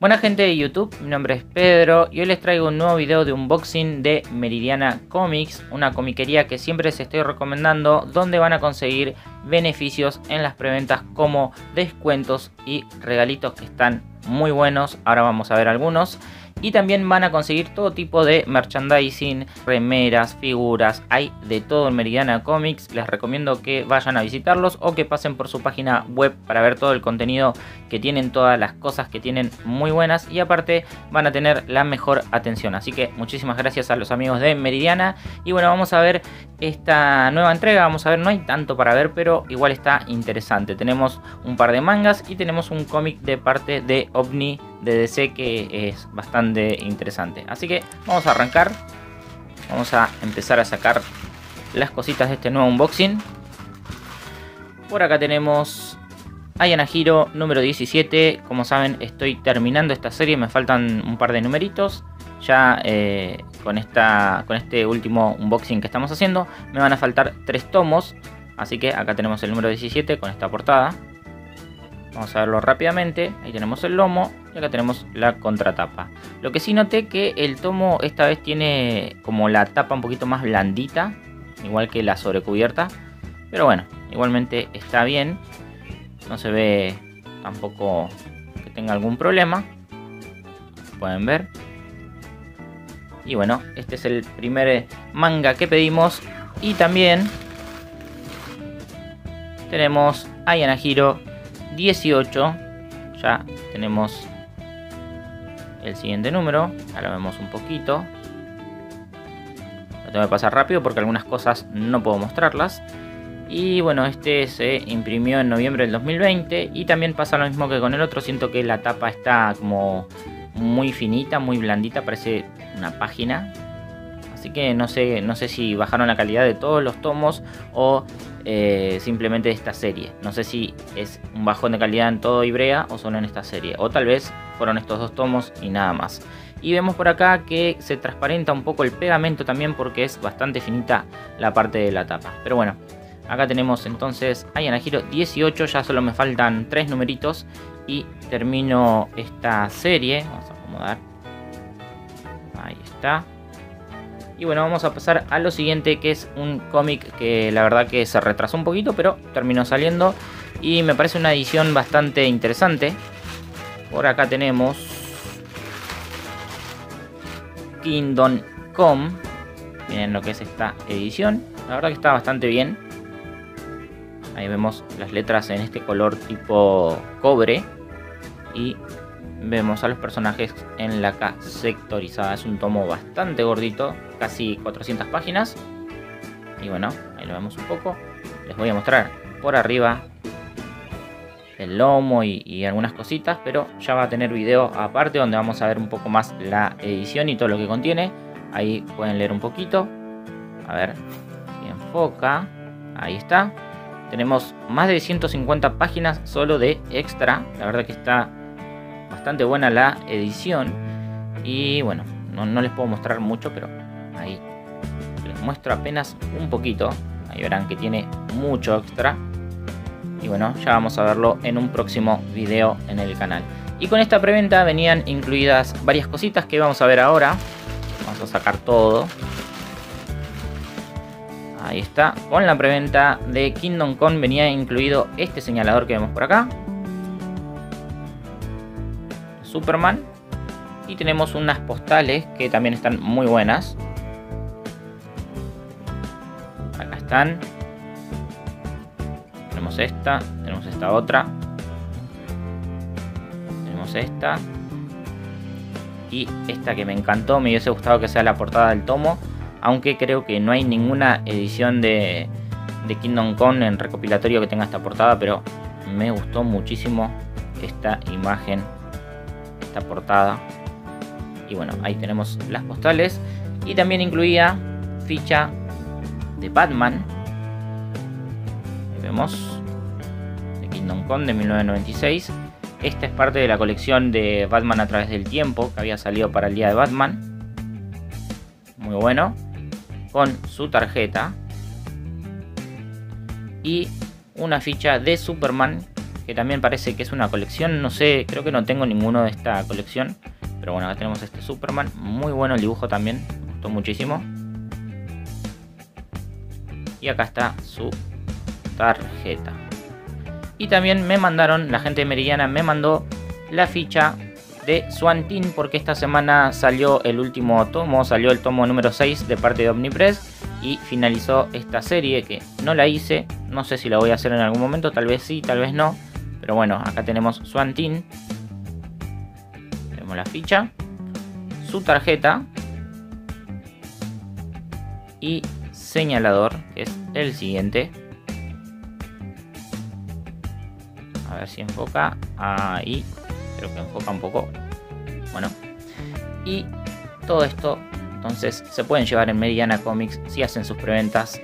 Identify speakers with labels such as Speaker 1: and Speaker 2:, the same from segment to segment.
Speaker 1: Buena gente de YouTube, mi nombre es Pedro y hoy les traigo un nuevo video de unboxing de Meridiana Comics, una comiquería que siempre les estoy recomendando donde van a conseguir beneficios en las preventas como descuentos y regalitos que están muy buenos, ahora vamos a ver algunos y también van a conseguir todo tipo de merchandising, remeras, figuras, hay de todo en Meridiana Comics. Les recomiendo que vayan a visitarlos o que pasen por su página web para ver todo el contenido que tienen, todas las cosas que tienen muy buenas y aparte van a tener la mejor atención. Así que muchísimas gracias a los amigos de Meridiana y bueno, vamos a ver esta nueva entrega. Vamos a ver, no hay tanto para ver, pero igual está interesante. Tenemos un par de mangas y tenemos un cómic de parte de OVNI de que es bastante interesante. Así que vamos a arrancar. Vamos a empezar a sacar las cositas de este nuevo unboxing. Por acá tenemos Ayana Hiro número 17. Como saben, estoy terminando esta serie. Me faltan un par de numeritos. Ya eh, con, esta, con este último unboxing que estamos haciendo, me van a faltar tres tomos. Así que acá tenemos el número 17 con esta portada. Vamos a verlo rápidamente. Ahí tenemos el lomo y acá tenemos la contratapa. Lo que sí noté que el tomo esta vez tiene como la tapa un poquito más blandita, igual que la sobrecubierta. Pero bueno, igualmente está bien. No se ve tampoco que tenga algún problema. Pueden ver. Y bueno, este es el primer manga que pedimos. Y también tenemos a Yanahiro 18. Ya tenemos el siguiente número. Ahora vemos un poquito. Lo tengo que pasar rápido porque algunas cosas no puedo mostrarlas. Y bueno, este se imprimió en noviembre del 2020. Y también pasa lo mismo que con el otro. Siento que la tapa está como muy finita, muy blandita. Parece una página. Así que no sé, no sé si bajaron la calidad de todos los tomos o eh, simplemente de esta serie. No sé si es un bajón de calidad en todo Ibrea o solo en esta serie. O tal vez fueron estos dos tomos y nada más. Y vemos por acá que se transparenta un poco el pegamento también porque es bastante finita la parte de la tapa. Pero bueno, acá tenemos entonces a Giro 18, ya solo me faltan tres numeritos y termino esta serie. Vamos a acomodar. Ahí está. Y bueno, vamos a pasar a lo siguiente, que es un cómic que la verdad que se retrasó un poquito, pero terminó saliendo. Y me parece una edición bastante interesante. Por acá tenemos Kingdom Come. Miren lo que es esta edición. La verdad que está bastante bien. Ahí vemos las letras en este color tipo cobre. Y vemos a los personajes en la K sectorizada. Es un tomo bastante gordito, casi 400 páginas. Y bueno, ahí lo vemos un poco. Les voy a mostrar por arriba el lomo y, algunas cositas, pero ya va a tener video aparte donde vamos a ver un poco más la edición y todo lo que contiene. Ahí pueden leer un poquito. A ver si enfoca. Ahí está. Tenemos más de 150 páginas solo de extra. La verdad que está bastante buena la edición. Y bueno, no, les puedo mostrar mucho, pero ahí les muestro apenas un poquito. Ahí verán que tiene mucho extra. Y bueno, ya vamos a verlo en un próximo video en el canal. Y con esta preventa venían incluidas varias cositas que vamos a ver ahora. Vamos a sacar todo. Ahí está. Con la preventa de Kingdom Come venía incluido este señalador que vemos por acá. Superman. Y tenemos unas postales que también están muy buenas. Tenemos esta, tenemos esta otra. Tenemos esta. Y esta que me encantó, me hubiese gustado que sea la portada del tomo. Aunque creo que no hay ninguna edición de, de Kingdom Come en recopilatorio que tenga esta portada. Pero me gustó muchísimo esta imagen esta portada. Y bueno, ahí tenemos las postales. Y también incluía ficha de Batman. Ahí vemos. De Kingdom Come de 1996. Esta es parte de la colección de Batman a través del tiempo que había salido para el día de Batman. Muy bueno. Con su tarjeta. Y una ficha de Superman que también parece que es una colección. No sé, creo que no tengo ninguno de esta colección. Pero bueno, acá tenemos este Superman. Muy bueno el dibujo también. Me gustó muchísimo. Y acá está su tarjeta. Y también me mandaron, la gente de Meridiana me mandó la ficha de Swantin porque esta semana salió el último tomo, salió el tomo número 6 de parte de Omnipress y finalizó esta serie que no la hice, no sé si la voy a hacer en algún momento, tal vez sí, tal vez no, pero bueno, acá tenemos Swantin, tenemos la ficha, su tarjeta y señalador, es el siguiente. A ver si enfoca. Ahí. Creo que enfoca un poco. Bueno. Y todo esto, entonces, se pueden llevar en Mediana Comics si hacen sus preventas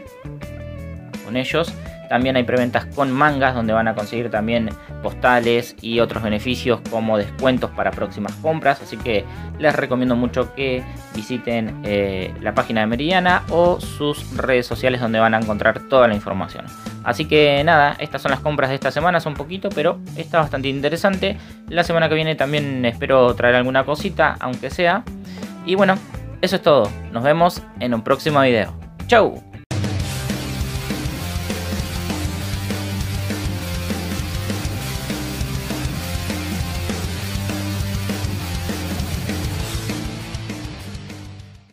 Speaker 1: con ellos. También hay preventas con mangas donde van a conseguir también postales y otros beneficios como descuentos para próximas compras. Así que les recomiendo mucho que visiten eh, la página de Meridiana o sus redes sociales donde van a encontrar toda la información. Así que nada, estas son las compras de esta semana, son poquito, pero está bastante interesante. La semana que viene también espero traer alguna cosita, aunque sea. Y bueno, eso es todo. Nos vemos en un próximo video. ¡Chau!